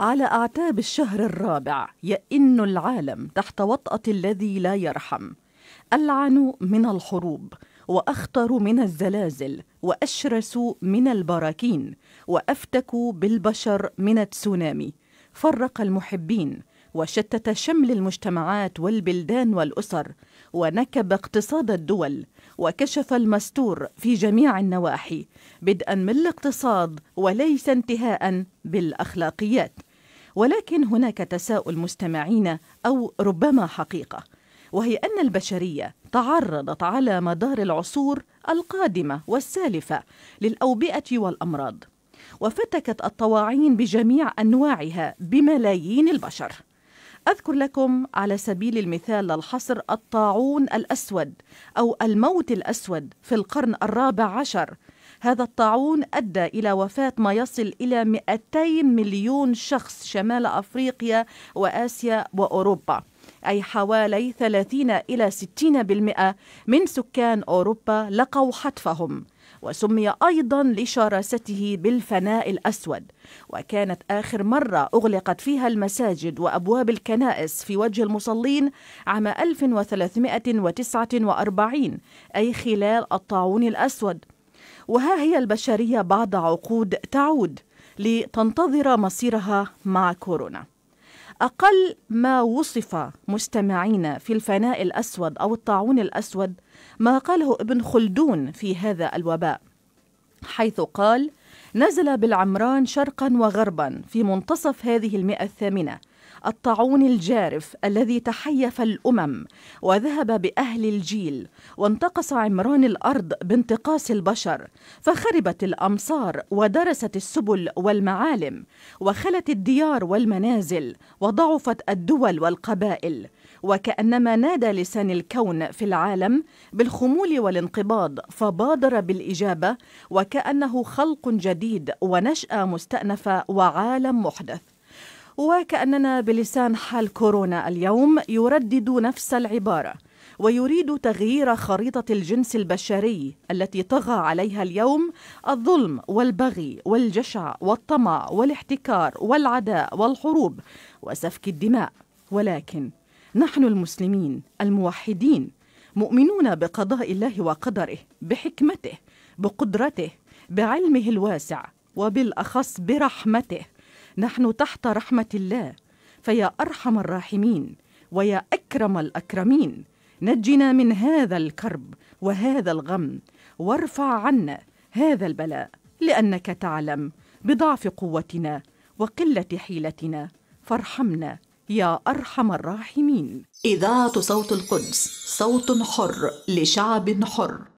على أعتاب الشهر الرابع يئن العالم تحت وطأة الذي لا يرحم. ألعن من الحروب وأخطر من الزلازل وأشرس من البراكين وأفتك بالبشر من التسونامي. فرق المحبين وشتت شمل المجتمعات والبلدان والأسر ونكب اقتصاد الدول وكشف المستور في جميع النواحي بدءا من الاقتصاد وليس انتهاء بالأخلاقيات. ولكن هناك تساؤل مستمعين أو ربما حقيقة وهي أن البشرية تعرضت على مدار العصور القادمة والسالفة للأوبئة والأمراض وفتكت الطواعين بجميع أنواعها بملايين البشر. أذكر لكم على سبيل المثال للحصر الطاعون الأسود أو الموت الأسود في القرن الرابع عشر هذا الطاعون أدى إلى وفاة ما يصل إلى 200 مليون شخص شمال أفريقيا وآسيا وأوروبا أي حوالي 30 إلى 60% من سكان أوروبا لقوا حتفهم وسمي أيضا لشراسته بالفناء الأسود. وكانت آخر مرة أغلقت فيها المساجد وأبواب الكنائس في وجه المصلين عام 1349 أي خلال الطاعون الأسود. وها هي البشرية بعد عقود تعود لتنتظر مصيرها مع كورونا. أقل ما وصف مستمعين في الفناء الأسود أو الطاعون الأسود ما قاله ابن خلدون في هذا الوباء حيث قال نزل بالعمران شرقا وغربا في منتصف هذه المئة الثامنة الطاعون الجارف الذي تحيف الأمم وذهب بأهل الجيل وانتقص عمران الأرض بانتقاص البشر فخربت الأمصار ودرست السبل والمعالم وخلت الديار والمنازل وضعفت الدول والقبائل وكأنما نادى لسان الكون في العالم بالخمول والانقباض فبادر بالإجابة وكأنه خلق جديد ونشاه مستانفه وعالم محدث. وكأننا بلسان حال كورونا اليوم يردد نفس العبارة ويريد تغيير خريطة الجنس البشري التي طغى عليها اليوم الظلم والبغي والجشع والطمع والاحتكار والعداء والحروب وسفك الدماء. ولكن نحن المسلمين الموحدين مؤمنون بقضاء الله وقدره بحكمته بقدرته بعلمه الواسع وبالأخص برحمته. نحن تحت رحمة الله. فيا أرحم الراحمين ويا أكرم الأكرمين نجنا من هذا الكرب وهذا الغم. وارفع عنا هذا البلاء لأنك تعلم بضعف قوتنا وقلة حيلتنا. فارحمنا يا أرحم الراحمين. إذاعة صوت القدس صوت حر لشعب حر.